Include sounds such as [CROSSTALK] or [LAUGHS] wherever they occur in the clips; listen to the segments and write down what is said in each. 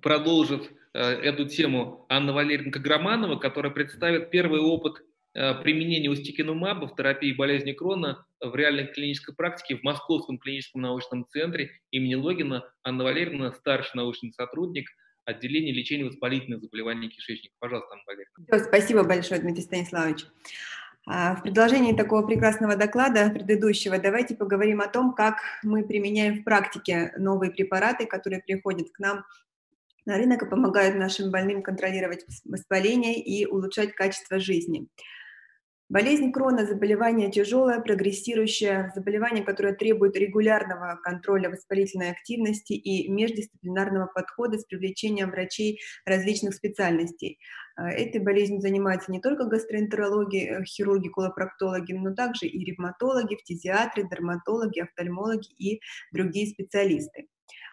продолжит э, эту тему Анна Валерьевна Каграманова, которая представит первый опыт э, применения устикинумаба в терапии болезни Крона в реальной клинической практике в Московском клиническом научном центре имени Логина. Анна Валерьевна, старший научный сотрудник отделения лечения воспалительных заболеваний кишечника. Пожалуйста, Анна Валерьевна. Спасибо большое, Дмитрий Станиславович. А, в продолжении такого прекрасного доклада предыдущего давайте поговорим о том, как мы применяем в практике новые препараты, которые приходят к нам на рынок и помогают нашим больным контролировать воспаление и улучшать качество жизни. Болезнь Крона – заболевание тяжелое, прогрессирующее, заболевание, которое требует регулярного контроля воспалительной активности и междисциплинарного подхода с привлечением врачей различных специальностей. А, этой болезнью занимаются не только гастроэнтерологи, э, хирурги, колопроктологи, но также и ревматологи, фтизиатры, дерматологи, офтальмологи и другие специалисты.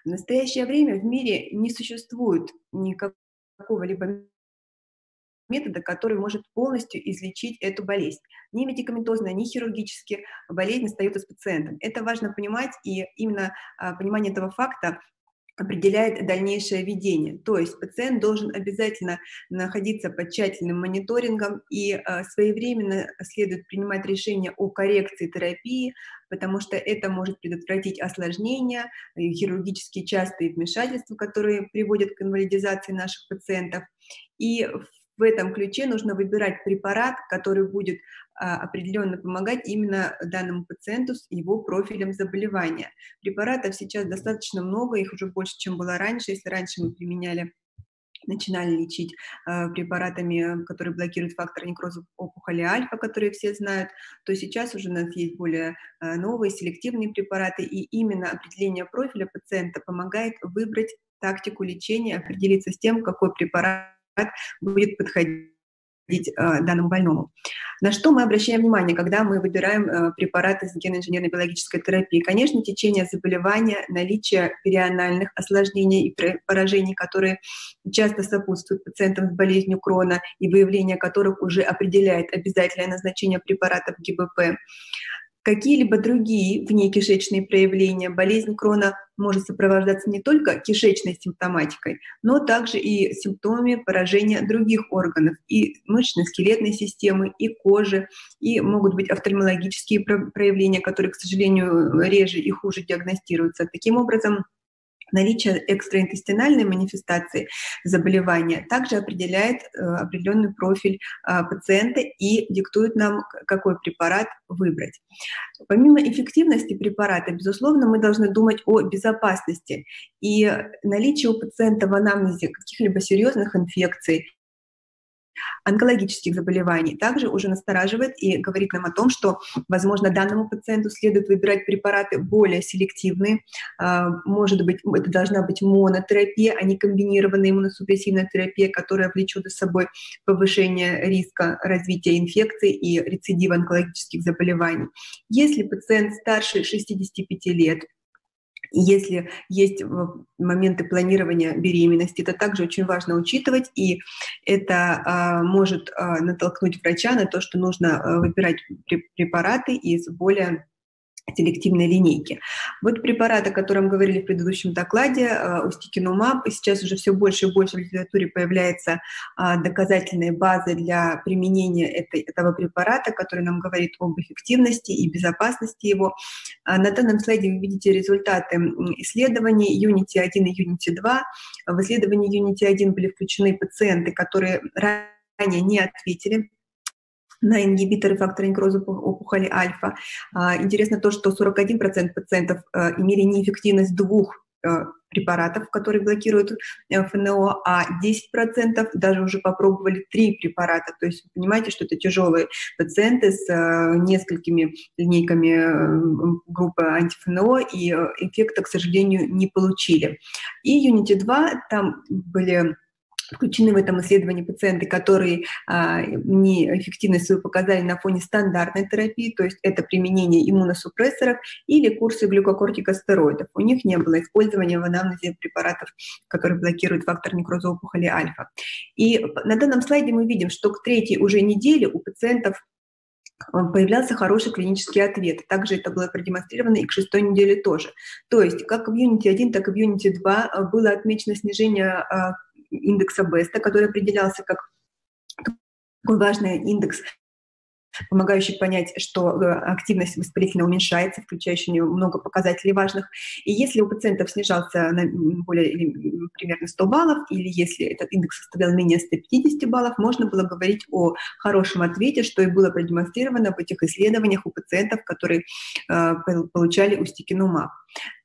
В настоящее время в мире не существует никакого либо метода, который может полностью излечить эту болезнь. Ни медикаментозно, ни хирургически болезнь остается с пациентом. Это важно понимать, и именно а, понимание этого факта определяет дальнейшее ведение. То есть пациент должен обязательно находиться под тщательным мониторингом и э, своевременно следует принимать решение о коррекции терапии, потому что это может предотвратить осложнения, хирургические частые вмешательства, которые приводят к инвалидизации наших пациентов. И в в этом ключе нужно выбирать препарат, который будет а, определенно помогать именно данному пациенту с его профилем заболевания. Препаратов сейчас достаточно много, их уже больше, чем было раньше. Если раньше мы применяли начинали лечить э, препаратами, которые блокируют фактор некроза опухоли альфа, которые все знают, то сейчас уже у нас есть более э, новые селективные препараты, и именно определение профиля пациента помогает выбрать тактику лечения, определиться с тем, какой препарат будет подходить э, данному больному. На что мы обращаем внимание, когда мы выбираем э, препараты с геноинженерной биологической терапии? Конечно, течение заболевания, наличие перианальных осложнений и поражений, которые часто сопутствуют пациентам с болезнью Крона и выявление которых уже определяет обязательное назначение препаратов ГБП какие-либо другие внекишечные проявления. Болезнь Крона может сопровождаться не только кишечной симптоматикой, но также и симптомами поражения других органов, и мышечно-скелетной системы, и кожи, и могут быть офтальмологические проявления, которые, к сожалению, реже и хуже диагностируются. Таким образом, Наличие экстраинтестинальной манифестации заболевания также определяет э, определенный профиль э, пациента и диктует нам, какой препарат выбрать. Помимо эффективности препарата, безусловно, мы должны думать о безопасности и наличии у пациента в анамнезе каких-либо серьезных инфекций, онкологических заболеваний, также уже настораживает и говорит нам о том, что, возможно, данному пациенту следует выбирать препараты более селективные. А, может быть, это должна быть монотерапия, а не комбинированная иммуносупрессивная терапия, которая влечет за собой повышение риска развития инфекций и рецидива онкологических заболеваний. Если пациент старше 65 лет, если есть моменты планирования беременности, это также очень важно учитывать, и это а, может а, натолкнуть врача на то, что нужно а, выбирать препараты из более селективной линейки. Вот препарат, о котором говорили в предыдущем докладе, э, устикинумаб, сейчас уже все больше и больше в литературе появляется а, доказательные базы для применения этой, этого препарата, который нам говорит об эффективности и безопасности его. А, на данном слайде вы видите результаты исследований Unity 1 и Unity 2. В исследовании Unity 1 были включены пациенты, которые ранее не ответили на ингибиторы фактора некроза опухоли альфа. А, интересно то, что 41% пациентов э, имели неэффективность двух э, препаратов, которые блокируют э, ФНО, а 10% даже уже попробовали три препарата. То есть вы понимаете, что это тяжелые пациенты с несколькими линейками группы антифНО, и эффекта, к сожалению, не получили. И Unity 2, там были Включены в этом исследовании пациенты, которые а, не эффективность свою показали на фоне стандартной терапии, то есть это применение иммуносупрессоров или курсы глюкокортикостероидов. У них не было использования в анамнезе препаратов, которые блокируют фактор некроза опухоли альфа. И на данном слайде мы видим, что к третьей уже неделе у пациентов появлялся хороший клинический ответ. Также это было продемонстрировано и к шестой неделе тоже. То есть как в Unity 1, так и в Unity 2 было отмечено снижение индекса Беста, который определялся как такой важный индекс помогающий понять, что э, активность воспалительно уменьшается, включающий много показателей важных. И если у пациентов снижался на более или примерно 100 баллов, или если этот индекс составлял менее 150 баллов, можно было говорить о хорошем ответе, что и было продемонстрировано в этих исследованиях у пациентов, которые э, получали устикинумаб.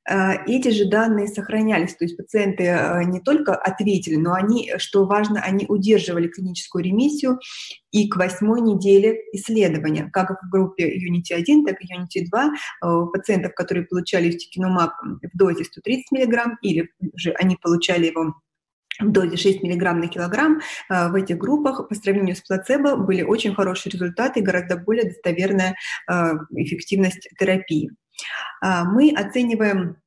Э, эти же данные сохранялись, то есть пациенты э, не только ответили, но они, что важно, они удерживали клиническую ремиссию и к восьмой неделе исследования, как в группе Unity 1, так и Unity 2, э, пациентов, которые получали стикинумаб в дозе 130 мг, или же они получали его в дозе 6 мг на килограмм в этих группах по сравнению с плацебо были очень хорошие результаты и гораздо более достоверная эффективность терапии. А, мы оцениваем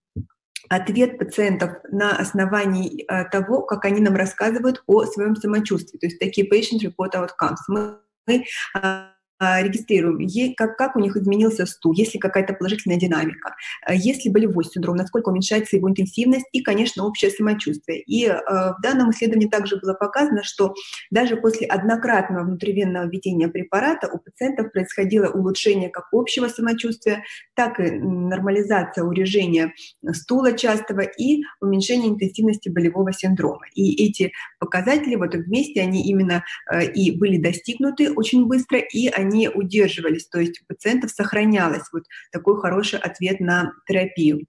ответ пациентов на основании а, того, как они нам рассказывают о своем самочувствии, то есть такие patient report outcomes. Мы а, регистрируем, как, у них изменился стул, есть ли какая-то положительная динамика, а, есть ли болевой синдром, насколько уменьшается его интенсивность и, конечно, общее самочувствие. И э, в данном исследовании также было показано, что даже после однократного внутривенного введения препарата у пациентов происходило улучшение как общего самочувствия, так и нормализация урежения стула частого и уменьшение интенсивности болевого синдрома. И эти показатели вот вместе, они именно э, и были достигнуты очень быстро, и они они удерживались, то есть у пациентов сохранялось вот такой хороший ответ на терапию.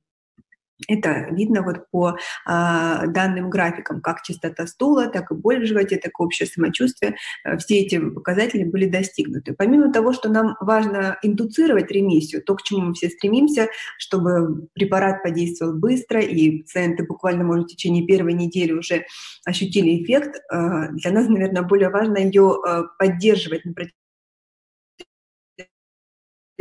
Это видно вот по а, данным графикам, как частота стула, так и боль в животе, так и общее самочувствие. Э, все эти показатели были достигнуты. Помимо того, что нам важно индуцировать ремиссию, то, к чему мы все стремимся, чтобы препарат подействовал быстро, и пациенты буквально, может, в течение первой недели уже ощутили эффект, э, для нас, наверное, более важно ее э, поддерживать на протяжении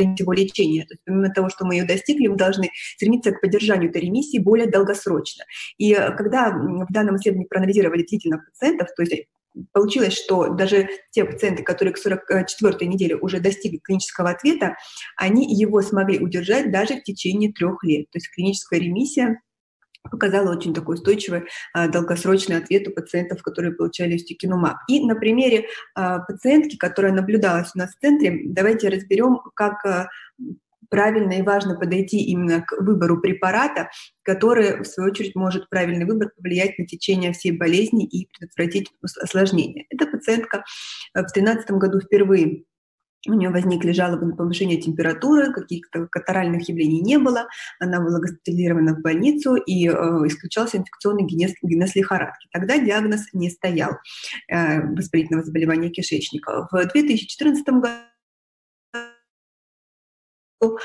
его лечения. То есть помимо того, что мы ее достигли, мы должны стремиться к поддержанию этой ремиссии более долгосрочно. И э, когда в данном исследовании проанализировали длительно пациентов, то есть получилось, что даже те пациенты, которые к 44 неделе уже достигли клинического ответа, они его смогли удержать даже в течение трех лет. То есть клиническая ремиссия показала очень такой устойчивый а, долгосрочный ответ у пациентов, которые получали стикинумаб. И на примере а, пациентки, которая наблюдалась у нас в центре, давайте разберем, как а, правильно и важно подойти именно к выбору препарата, который, в свою очередь, может правильный выбор повлиять на течение всей болезни и предотвратить осложнения. Эта пациентка в 2013 году впервые у нее возникли жалобы на повышение температуры, каких-то катаральных явлений не было, она была госпитализирована в больницу и э, исключался инфекционный генез, генез лихорадки. Тогда диагноз не стоял э, воспалительного заболевания кишечника. В 2014 году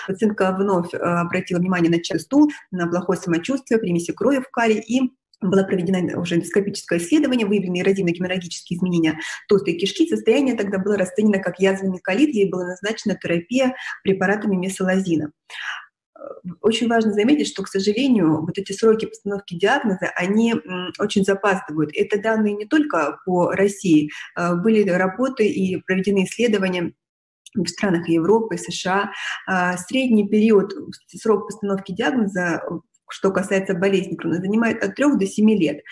пациентка вновь э, обратила внимание на частый стул, на плохое самочувствие, примеси крови в кале и было проведено уже эндоскопическое исследование, выявлены эрозивно-геморрагические изменения толстой кишки. Состояние тогда было расценено как язвенный колит, ей была назначена терапия препаратами месолазина. Очень важно заметить, что, к сожалению, вот эти сроки постановки диагноза, они очень запаздывают. Это данные не только по России. А, были работы и проведены исследования в странах Европы, США. Средний период, срок постановки диагноза что касается болезни Крона, занимает от 3 до 7 лет.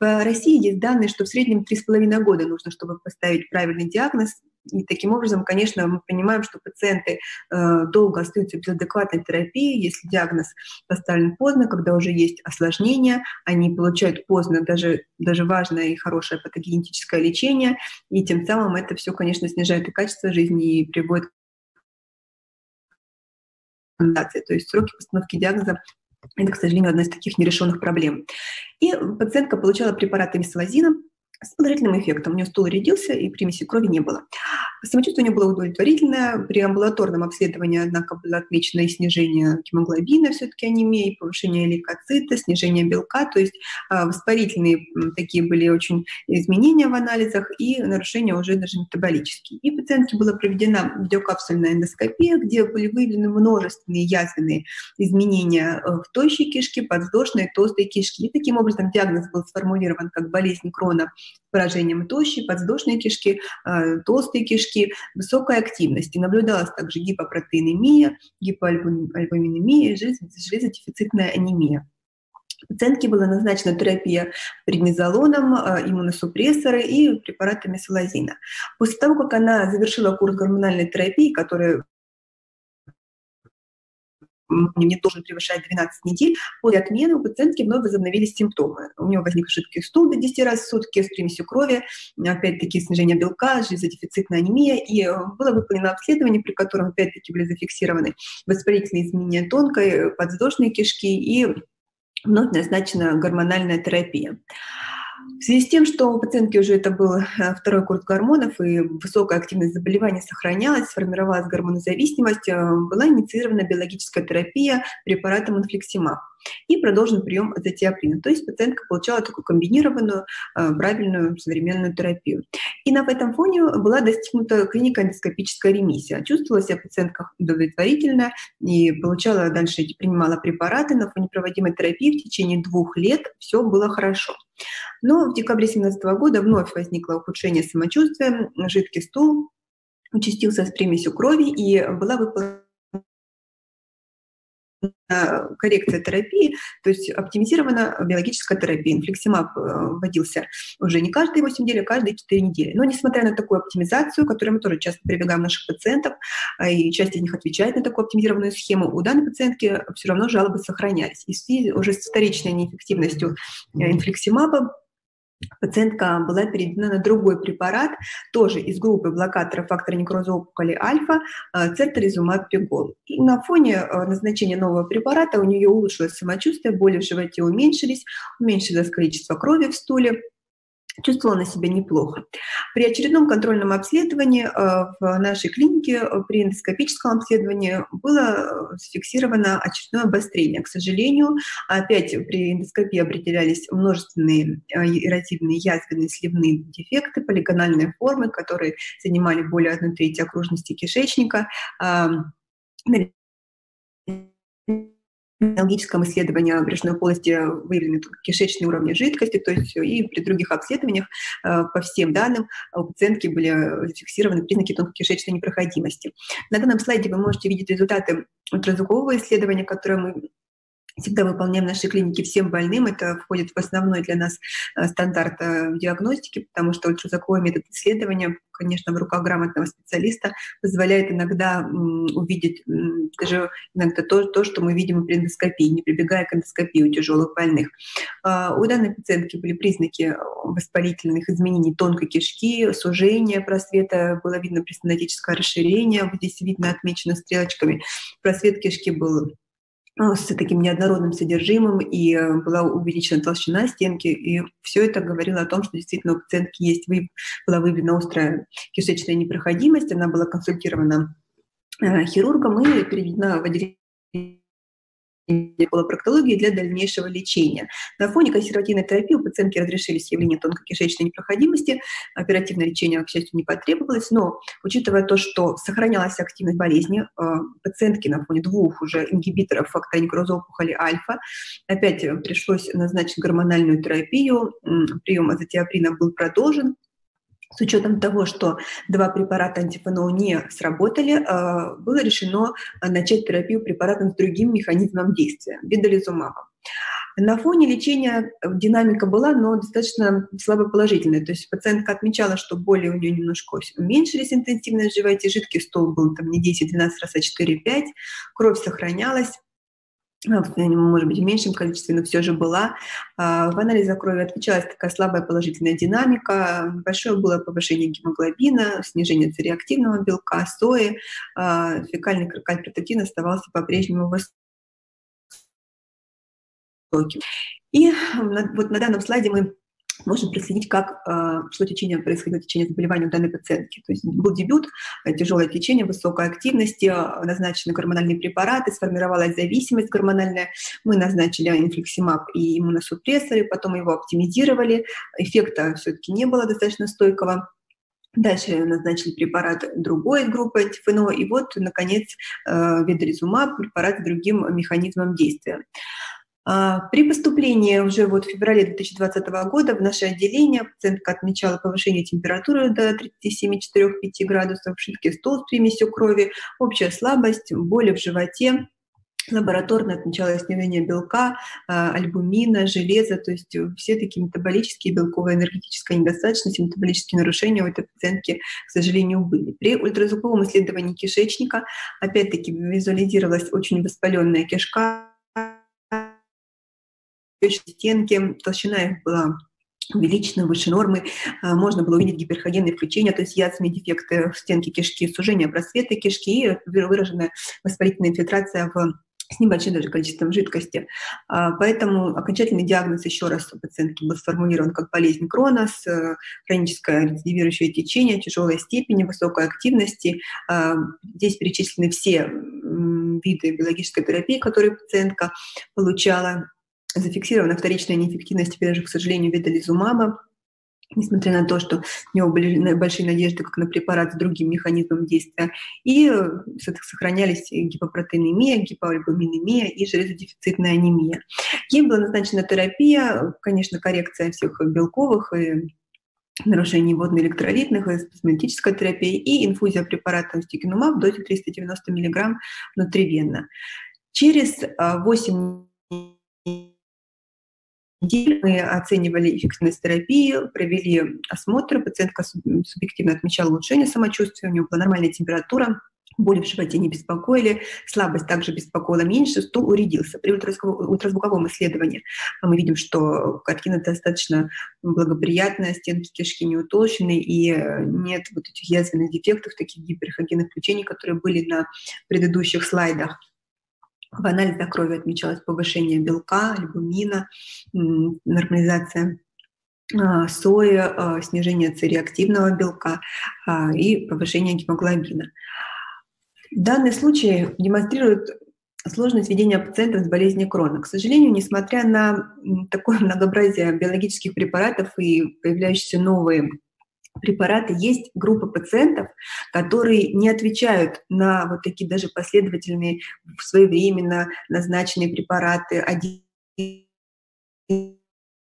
По России есть данные, что в среднем 3,5 года нужно, чтобы поставить правильный диагноз. И таким образом, конечно, мы понимаем, что пациенты э, долго остаются без адекватной терапии, если диагноз поставлен поздно, когда уже есть осложнения, они получают поздно даже, даже важное и хорошее патогенетическое лечение, и тем самым это все, конечно, снижает и качество жизни и приводит то есть сроки постановки диагноза это, к сожалению, одна из таких нерешенных проблем. И пациентка получала препараты мисолазина, с положительным эффектом. У нее стул рядился, и примеси крови не было. Самочувствие у нее было удовлетворительное. При амбулаторном обследовании, однако, было отмечено и снижение гемоглобина, все-таки анемии, повышение лейкоцита, снижение белка. То есть а, воспалительные такие были очень изменения в анализах и нарушения уже даже метаболические. И пациентке была проведена видеокапсульная эндоскопия, где были выявлены множественные язвенные изменения э, в тощей кишке, подвздошной, толстой кишке. И таким образом диагноз был сформулирован как болезнь Крона поражением тощей, подвздошной кишки, э, толстой кишки, высокой активности. Наблюдалась также гипопротеинемия, гипоальбуминемия, железодефицитная анемия. Пациентке была назначена терапия преднизолоном, э, иммуносупрессоры и препаратами салазина. После того, как она завершила курс гормональной терапии, который не должен превышать 12 недель, после отмены у пациентки вновь возобновились симптомы. У нее возник жидкий стул до 10 раз в сутки с примесью крови, опять-таки снижение белка, железодефицитная анемия, и э, было выполнено обследование, при котором опять-таки были зафиксированы воспалительные изменения тонкой, подвздошной кишки и вновь назначена гормональная терапия. В связи с тем, что у пациентки уже это был э, второй курс гормонов и высокая активность заболевания сохранялась, сформировалась гормонозависимость, э, была инициирована биологическая терапия препаратом инфлексимаб и продолжен прием азотиаприна. То есть пациентка получала такую комбинированную, э, правильную современную терапию. И на этом фоне была достигнута клиника эндоскопическая ремиссия. Чувствовала себя пациентка удовлетворительно и получала дальше, принимала препараты на фоне проводимой терапии в течение двух лет. Все было хорошо. Но в декабре 2017 года вновь возникло ухудшение самочувствия, жидкий стул участился с примесью крови и была выполнена коррекция терапии, то есть оптимизирована биологическая терапия. Инфлексимаб э, вводился уже не каждые 8 недель, а каждые 4 недели. Но несмотря на такую оптимизацию, которую мы тоже часто прибегаем наших пациентов, а, и часть из них отвечает на такую оптимизированную схему, у данной пациентки все равно жалобы сохранялись. И уже с вторичной неэффективностью э, инфлексимаба пациентка была переведена на другой препарат, тоже из группы блокаторов фактора некроза опухоли альфа, э, церторизумаб пигол. И на фоне э, назначения нового препарата у нее улучшилось самочувствие, боли в животе уменьшились, уменьшилось количество крови в стуле, чувствовала на себя неплохо. При очередном контрольном обследовании э, в нашей клинике, э, при эндоскопическом обследовании, было э, зафиксировано очередное обострение. К сожалению, опять при эндоскопии определялись множественные эрозивные язвенные сливные дефекты, полигональные формы, которые занимали более 1 трети окружности кишечника биологическом исследовании брюшной полости выявлены кишечные уровни жидкости, то есть и при других обследованиях э, по всем данным у пациентки были зафиксированы признаки тонкокишечной непроходимости. На данном слайде вы можете видеть результаты ультразвукового исследования, которое мы всегда выполняем в нашей клинике всем больным. Это входит в основной для нас э, стандарт э, диагностики, потому что ультразвуковой метод исследования, конечно, в руках грамотного специалиста позволяет иногда увидеть даже иногда то, то, что мы видим при эндоскопии, не прибегая к эндоскопии у тяжелых больных. А, у данной пациентки были признаки воспалительных изменений тонкой кишки, сужения просвета, было видно престонатическое расширение, вот здесь видно отмечено стрелочками. Просвет кишки был с таким неоднородным содержимым, и э, была увеличена толщина стенки, и все это говорило о том, что действительно у пациентки есть, была выявлена острая кишечная непроходимость, она была консультирована э, хирургом и переведена в отделение колопроктологии для дальнейшего лечения. На фоне консервативной терапии у пациентки разрешились явления тонкокишечной непроходимости, оперативное лечение, к счастью, не потребовалось, но учитывая то, что сохранялась активность болезни, э, пациентки на фоне двух уже ингибиторов фактора некроза опухоли альфа, опять пришлось назначить гормональную терапию, прием азотиаприна был продолжен, с учетом того, что два препарата антифНО не сработали, э, было решено начать терапию препаратом с другим механизмом действия – бедолизумабом. На фоне лечения динамика была, но достаточно слабо положительная. То есть пациентка отмечала, что боли у нее немножко уменьшились, интенсивность в животе, жидкий стол был там не 10-12 раз, а 4-5, кровь сохранялась. Ну, может быть, в меньшем количестве, но все же была. А, в анализе крови отмечалась такая слабая положительная динамика, большое было повышение гемоглобина, снижение цереактивного белка, сои, а, фекальный кальпрототин оставался по-прежнему высоким. И вот на данном слайде мы можно проследить, как, а, что течение происходило, течение заболевания у данной пациентки. То есть был дебют, э, тяжелое течение, высокой активности, а, назначены гормональные препараты, сформировалась зависимость гормональная. Мы назначили инфлексимаб и иммуносупрессоры, потом его оптимизировали. Эффекта все-таки не было достаточно стойкого. Дальше назначили препарат другой группы антифНО, и вот, наконец, э, ведоризумаб, препарат с другим механизмом действия. А, при поступлении уже вот в феврале 2020 года в наше отделение пациентка отмечала повышение температуры до 37,4-5 градусов, жидкий стол с примесью крови, общая слабость, боли в животе, Лабораторно отмечалось снижение белка, а, альбумина, железа, то есть все такие метаболические, белковая энергетическая недостаточность, метаболические нарушения у этой пациентки, к сожалению, были. При ультразвуковом исследовании кишечника опять-таки визуализировалась очень воспаленная кишка, стенки, толщина их была увеличена выше нормы, а, можно было увидеть гиперхогенные включения, то есть язвенные дефекты в стенке кишки, сужение просвета кишки и выраженная воспалительная инфильтрация в с небольшим даже количеством жидкости. А, поэтому окончательный диагноз еще раз у пациентки был сформулирован как болезнь Крона с э, хроническое рецидивирующее течение, тяжелой степени, высокой активности. А, здесь перечислены все виды биологической терапии, которые пациентка получала зафиксирована вторичная неэффективность, теперь же, к сожалению, ведализумаба, несмотря на то, что у него были большие надежды как на препарат с другим механизмом действия, и э, сохранялись гипопротеинемия, гипоальбуминемия и железодефицитная анемия. Ей была назначена терапия, конечно, коррекция всех белковых и нарушений водно-электролитных, спазматическая терапия и инфузия препарата стикинумаб в дозе 390 мг внутривенно. Через 8 э, недель мы оценивали эффективность терапии, провели осмотр, пациентка субъективно отмечала улучшение самочувствия, у нее была нормальная температура, боли в животе не беспокоили, слабость также беспокоила меньше, стул уредился. При ультразвуковом исследовании мы видим, что картина достаточно благоприятная, стенки кишки не утолщены, и нет вот этих язвенных дефектов, таких гиперхогенных включений, которые были на предыдущих слайдах. В анализах крови отмечалось повышение белка, альбумина, нормализация а, сои, а, снижение цереактивного белка а, и повышение гемоглобина. Данный случай демонстрирует сложность ведения пациентов с болезнью Крона. К сожалению, несмотря на такое [LAUGHS] многообразие биологических препаратов и появляющиеся новые препараты, есть группа пациентов, которые не отвечают на вот такие даже последовательные, своевременно назначенные препараты. Один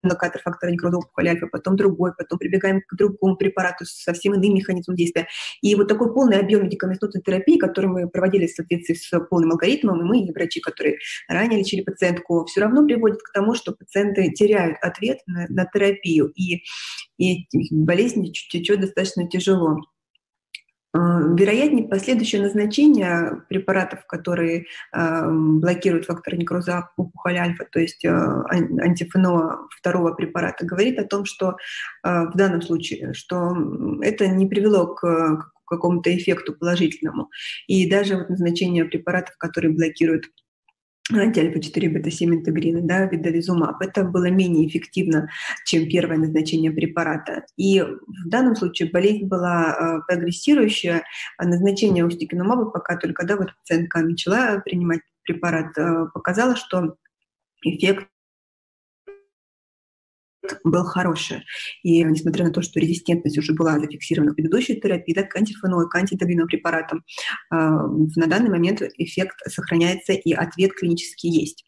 блокатор фактора некрозоопухоли альфа, потом другой, потом прибегаем к другому препарату с совсем иным механизмом действия. И вот такой полный объем медикаментозной терапии, который мы проводили в соответствии с полным алгоритмом, и мы, и врачи, которые ранее лечили пациентку, все равно приводит к тому, что пациенты теряют ответ на, на терапию, и, и болезнь течет достаточно тяжело. Э, вероятнее последующее назначение препаратов, которые э, блокируют фактор некроза опухоль альфа, то есть э, второго препарата, говорит о том, что в данном случае, что это не привело к какому-то эффекту положительному. И даже вот назначение препаратов, которые блокируют антиальфа-4 бета-7 интегрины, да, видовизумаб. Это было менее эффективно, чем первое назначение препарата. И в данном случае болезнь была э, прогрессирующая, а назначение устикинумаба пока только, да, вот пациентка начала принимать препарат, э, показала, что эффект был хороший. И несмотря на то, что резистентность уже была зафиксирована в предыдущей терапии, да, к антифенол, к антидогриным препаратам, а, на данный момент эффект сохраняется и ответ клинический есть.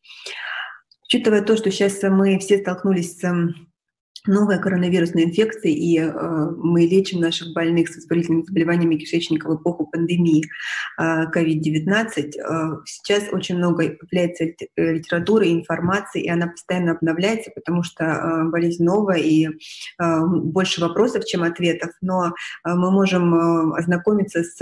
Учитывая то, что сейчас мы все столкнулись с новая коронавирусная инфекция, и э, мы лечим наших больных с воспалительными заболеваниями кишечника в эпоху пандемии э, COVID-19. Э, сейчас очень много появляется э, литературы, информации, и она постоянно обновляется, потому что э, болезнь новая и э, больше вопросов, чем ответов, но э, мы можем э, ознакомиться с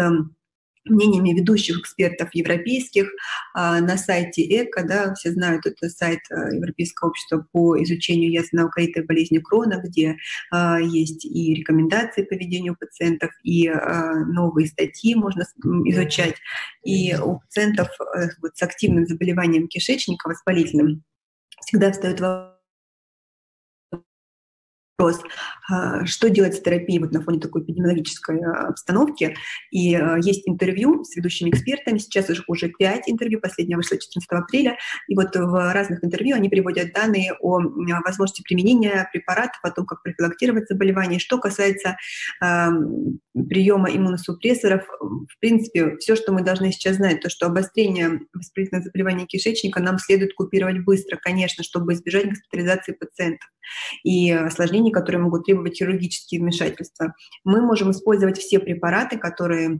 мнениями ведущих экспертов европейских а, на сайте ЭКО, да, все знают, это сайт а, Европейского общества по изучению ясно-укоритой болезни Крона, где а, есть и рекомендации по ведению пациентов, и новые статьи можно изучать. И у пациентов э, вот, с активным заболеванием кишечника, воспалительным, всегда встает вопрос, вопрос, а, что делать с терапией вот на фоне такой эпидемиологической а, обстановки. И а, есть интервью с ведущими экспертами, сейчас уже, уже 5 интервью, последнее вышло 14 апреля, и вот в разных интервью они приводят данные о возможности применения препаратов, о том, как профилактировать заболевания. Что касается приема иммуносупрессоров, в принципе, все, что мы должны сейчас знать, то, что обострение воспалительного заболевания кишечника нам следует купировать быстро, конечно, чтобы избежать госпитализации пациентов и осложнений, которые могут требовать хирургические вмешательства. Мы можем использовать все препараты, которые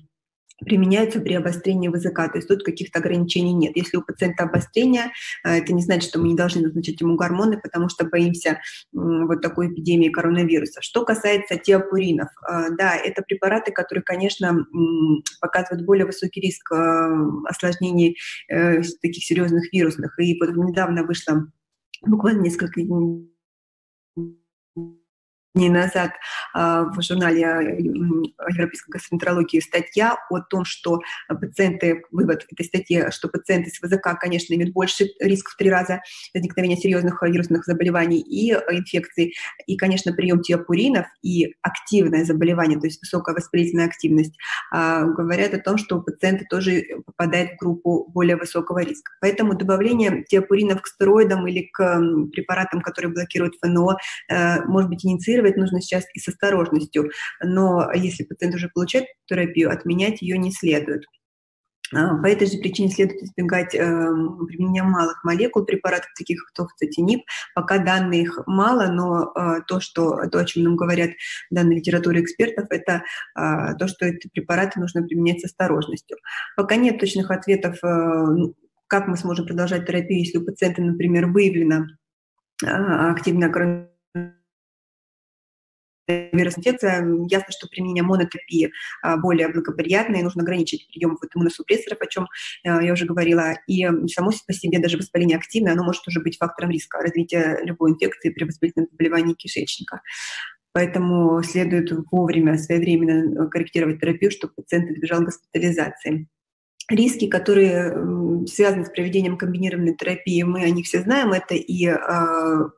применяются при обострении языка, то есть тут каких-то ограничений нет. Если у пациента обострение, э, это не значит, что мы не должны назначать ему гормоны, потому что боимся вот такой эпидемии коронавируса. Что касается теопуринов, э, да, это препараты, которые, конечно, показывают более высокий риск э, осложнений таких серьезных вирусных. И вот недавно вышло буквально несколько дней назад а, в журнале а, Европейской гастроэнтерологии статья о том, что пациенты, вывод этой статьи, что пациенты с ВЗК, конечно, имеют больше риск в три раза возникновения серьезных вирусных заболеваний и инфекций. И, конечно, прием теопуринов и активное заболевание, то есть высокая воспалительная активность, а, говорят о том, что пациенты тоже попадают в группу более высокого риска. Поэтому добавление теопуринов к стероидам или к препаратам, которые блокируют ФНО, э, может быть инициировано инициировать нужно сейчас и с осторожностью, но если пациент уже получает терапию, отменять ее не следует. А, по этой же причине следует избегать э, применения малых молекул препаратов, таких как тофцетинип. Пока данных мало, но э, то, что, то, о чем нам говорят в данной литературе экспертов, это э, то, что эти препараты нужно применять с осторожностью. Пока нет точных ответов, э, ну, как мы сможем продолжать терапию, если у пациента, например, выявлена э, активная коронавирусная вирус-инфекция, ясно, что применение монотерапии а, более благоприятно, и нужно ограничить прием вот иммуносупрессоров, о чем а, я уже говорила. И само по себе даже воспаление активное, оно может уже быть фактором риска развития любой инфекции при воспалительном заболевании кишечника. Поэтому следует вовремя, своевременно корректировать терапию, чтобы пациент избежал госпитализации. Риски, которые связаны с проведением комбинированной терапии, мы о них все знаем. Это и э,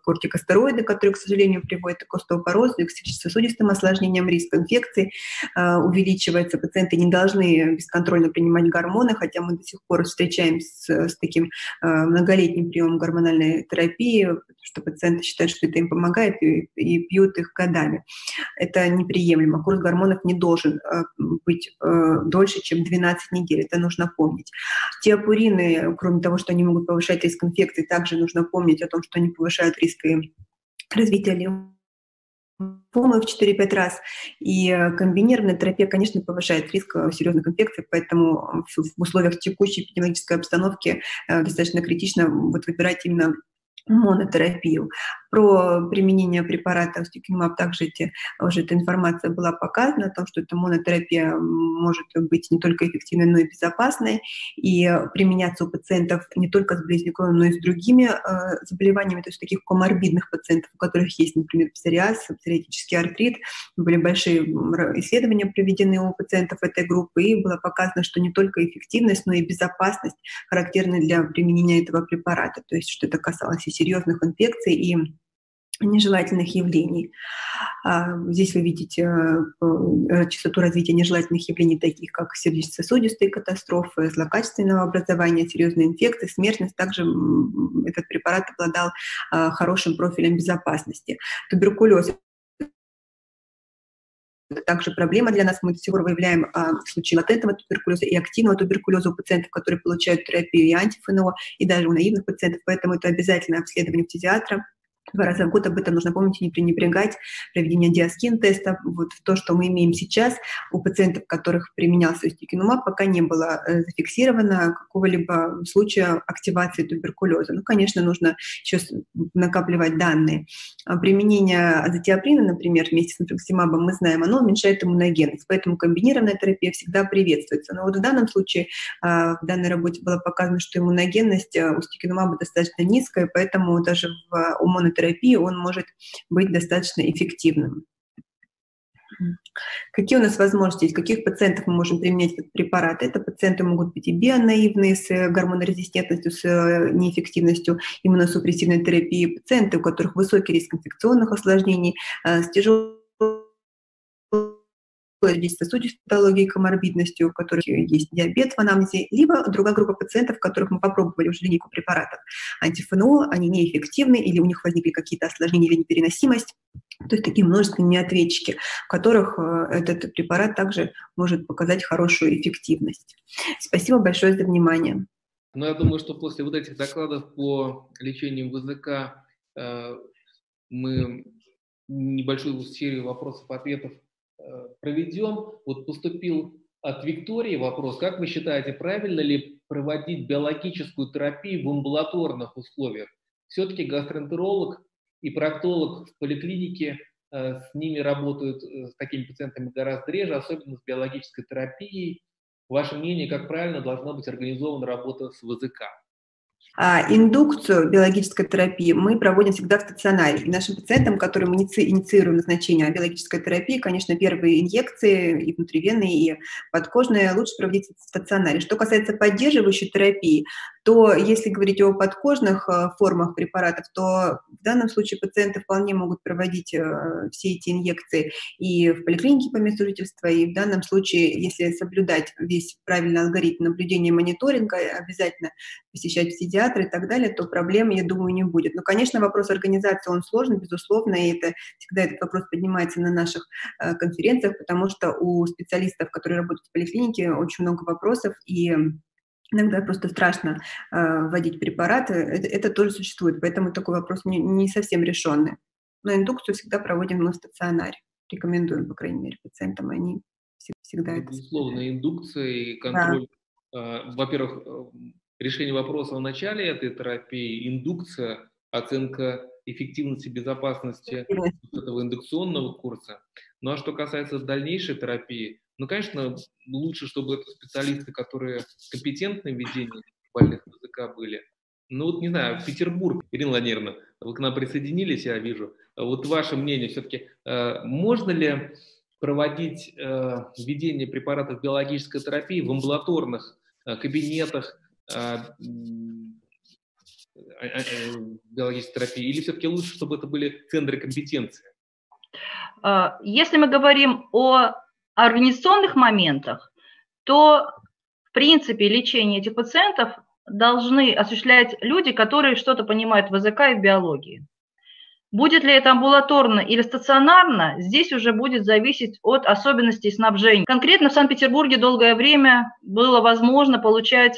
кортикостероиды, которые, к сожалению, приводят к остеопорозу, и к сосудистым осложнениям, риск инфекции э, увеличивается. Пациенты не должны бесконтрольно принимать гормоны, хотя мы до сих пор встречаемся с, с таким э, многолетним приемом гормональной терапии, что пациенты считают, что это им помогает и, и пьют их годами. Это неприемлемо. Курс гормонов не должен э, быть э, дольше, чем 12 недель. Это нужно помнить. Теопурины, кроме того, что они могут повышать риск инфекции, также нужно помнить о том, что они повышают риск развития лимфомы в 4-5 раз. И комбинированная терапия, конечно, повышает риск серьезных инфекций, поэтому в условиях текущей эпидемиологической обстановки э, достаточно критично вот выбирать именно монотерапию. Про применение препарата устикинумаб также эти, уже эта информация была показана, о том, что эта монотерапия может быть не только эффективной, но и безопасной, и применяться у пациентов не только с Крона, но и с другими э, заболеваниями, то есть таких коморбидных пациентов, у которых есть, например, псориаз, псориатический артрит. Были большие исследования проведены у пациентов этой группы, и было показано, что не только эффективность, но и безопасность характерны для применения этого препарата, то есть что это касалось и серьезных инфекций, и нежелательных явлений. А, здесь вы видите э, частоту развития нежелательных явлений, таких как сердечно-сосудистые катастрофы, злокачественного образования, серьезные инфекции, смертность. Также этот препарат обладал а, хорошим профилем безопасности. Туберкулез также проблема для нас. Мы до сих пор выявляем а, случаи латентного туберкулеза и активного туберкулеза у пациентов, которые получают терапию и антифНО, и даже у наивных пациентов. Поэтому это обязательное обследование фтизиатра два раза в год об этом нужно помнить и не пренебрегать. Проведение диаскин-теста. Вот то, что мы имеем сейчас у пациентов, которых применялся стикинумаб, пока не было э, зафиксировано какого-либо случая активации туберкулеза. Ну, конечно, нужно еще накапливать данные. А применение азотиоприна, например, вместе с инфлюксимабом, мы знаем, оно уменьшает иммуногенность, поэтому комбинированная терапия всегда приветствуется. Но вот в данном случае, а, в данной работе было показано, что иммуногенность э, у стикинумаба достаточно низкая, поэтому даже в, у терапии он может быть достаточно эффективным. Какие у нас возможности? Каких пациентов мы можем применять этот препарат? Это пациенты могут быть и бионаивные с гормонорезистентностью, с э, неэффективностью иммуносупрессивной терапии, пациенты, у которых высокий риск инфекционных осложнений, э, с тяжелым здесь сосудистой патологией, коморбидностью, у которых есть диабет в анамнезе, либо другая группа пациентов, которых мы попробовали уже линейку препаратов антифНО, они неэффективны или у них возникли какие-то осложнения или непереносимость, То есть такие множественные ответчики, в которых э, этот препарат также может показать хорошую эффективность. Спасибо большое за внимание. Ну, я думаю, что после вот этих докладов по лечению ВЗК э, мы небольшую серию вопросов-ответов проведем. Вот поступил от Виктории вопрос. Как вы считаете, правильно ли проводить биологическую терапию в амбулаторных условиях? Все-таки гастроэнтеролог и проктолог в поликлинике э, с ними работают, э, с такими пациентами гораздо реже, особенно с биологической терапией. Ваше мнение, как правильно должна быть организована работа с ВЗК? А индукцию биологической терапии мы проводим всегда в стационаре. И нашим пациентам, которым мы инициируем назначение биологической терапии, конечно, первые инъекции и внутривенные, и подкожные лучше проводить в стационаре. Что касается поддерживающей терапии, то если говорить о подкожных э, формах препаратов, то в данном случае пациенты вполне могут проводить э, все эти инъекции и в поликлинике по месту жительства, и в данном случае, если соблюдать весь правильный алгоритм наблюдения и мониторинга, обязательно посещать психиатра и так далее, то проблем, я думаю, не будет. Но, конечно, вопрос организации, он сложный, безусловно, и это всегда этот вопрос поднимается на наших э, конференциях, потому что у специалистов, которые работают в поликлинике, очень много вопросов, и Иногда просто страшно э, вводить препараты, это, это тоже существует, поэтому такой вопрос не, не совсем решенный. Но индукцию всегда проводим мы в стационаре. Рекомендуем, по крайней мере, пациентам, они всегда это... Безусловно, индукция и контроль. Да. Э, во-первых, э, решение вопроса в начале этой терапии, индукция, оценка эффективности, безопасности этого индукционного курса. Ну а что касается дальнейшей терапии, ну, конечно, лучше, чтобы это специалисты, которые компетентны в ведении больных языка были. Ну вот, не знаю, Петербург, Ирина Владимировна, вы к нам присоединились, я вижу. Вот ваше мнение все-таки, э, можно ли проводить э, введение препаратов биологической терапии в амбулаторных э, кабинетах биологической терапии, или все-таки лучше, чтобы это были центры компетенции? Если мы говорим о организационных моментах, то, в принципе, лечение этих пациентов должны осуществлять люди, которые что-то понимают в языка и в биологии. Будет ли это амбулаторно или стационарно, здесь уже будет зависеть от особенностей снабжения. Конкретно в Санкт-Петербурге долгое время было возможно получать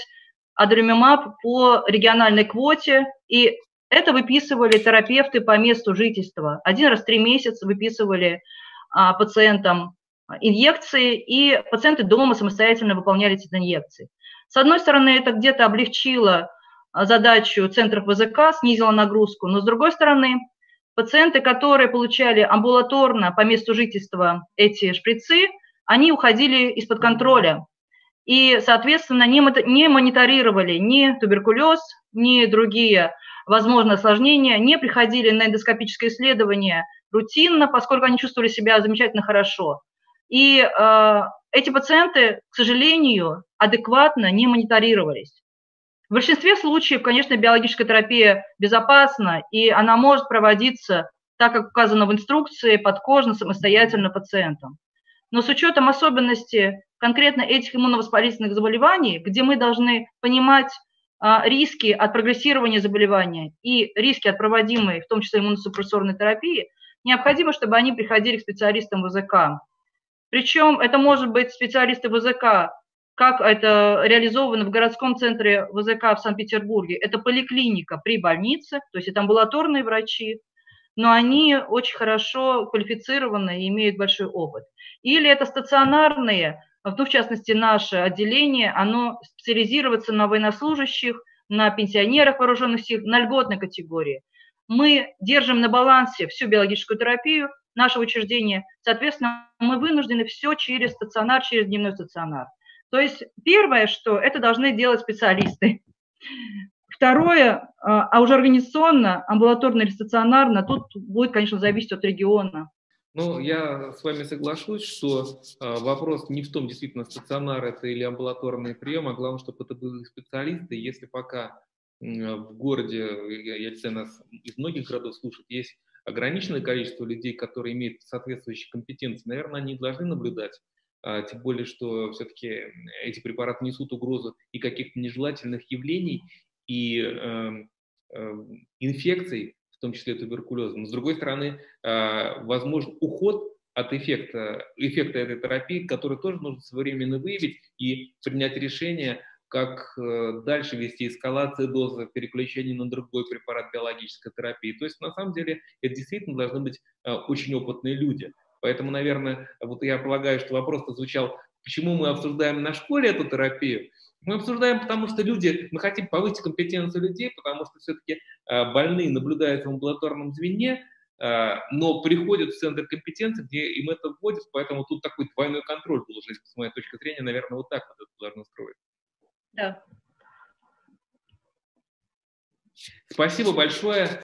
адрумимаб по региональной квоте, и это выписывали терапевты по месту жительства. Один раз в три месяца выписывали а, пациентам инъекции, и пациенты дома самостоятельно выполняли эти инъекции. С одной стороны, это где-то облегчило а, задачу центров ВЗК, снизило нагрузку, но с другой стороны, пациенты, которые получали амбулаторно по месту жительства эти шприцы, они уходили из-под контроля. И, соответственно, не, мониторировали ни туберкулез, ни другие возможные осложнения, не приходили на эндоскопическое исследование рутинно, поскольку они чувствовали себя замечательно хорошо. И э, эти пациенты, к сожалению, адекватно не мониторировались. В большинстве случаев, конечно, биологическая терапия безопасна, и она может проводиться так, как указано в инструкции, подкожно, самостоятельно пациентам. Но с учетом особенностей конкретно этих иммуновоспалительных заболеваний, где мы должны понимать а, риски от прогрессирования заболевания и риски от проводимой, в том числе иммуносупрессорной терапии, необходимо, чтобы они приходили к специалистам ВЗК. Причем это может быть специалисты ВЗК, как это реализовано в городском центре ВЗК в Санкт-Петербурге. Это поликлиника при больнице, то есть это амбулаторные врачи, но они очень хорошо квалифицированы и имеют большой опыт. Или это стационарные, ну, в частности, наше отделение, оно специализируется на военнослужащих, на пенсионерах вооруженных сил, на льготной категории. Мы держим на балансе всю биологическую терапию, нашего учреждения. Соответственно, мы вынуждены все через стационар, через дневной стационар. То есть первое, что это должны делать специалисты. Второе, а, а уже организационно, амбулаторно или стационарно, тут будет, конечно, зависеть от региона. Ну, я с вами соглашусь, что э, вопрос не в том, действительно, стационар это или амбулаторный прием, а главное, чтобы это были специалисты. Если пока э, в городе, я, я нас из многих городов слушают, есть ограниченное количество людей, которые имеют соответствующие компетенции, наверное, они должны наблюдать, а, тем более, что все-таки эти препараты несут угрозу и каких-то нежелательных явлений, и э, э, инфекций, в в том числе туберкулезом. Но, с другой стороны, возможен уход от эффекта, эффекта этой терапии, который тоже нужно своевременно выявить и принять решение, как э, дальше вести эскалацию дозы, переключение на другой препарат биологической терапии. То есть, на самом деле, это действительно должны быть э, очень опытные люди. Поэтому, наверное, вот я полагаю, что вопрос звучал, почему мы обсуждаем на школе эту терапию? Мы обсуждаем, потому что люди, мы хотим повысить компетенцию людей, потому что все-таки э, больные наблюдаются в амбулаторном звене, но приходят в центр компетенции, где им это вводят, поэтому тут такой двойной контроль должен, с моей точки зрения, наверное, вот так вот это должно строить. Да. Спасибо большое.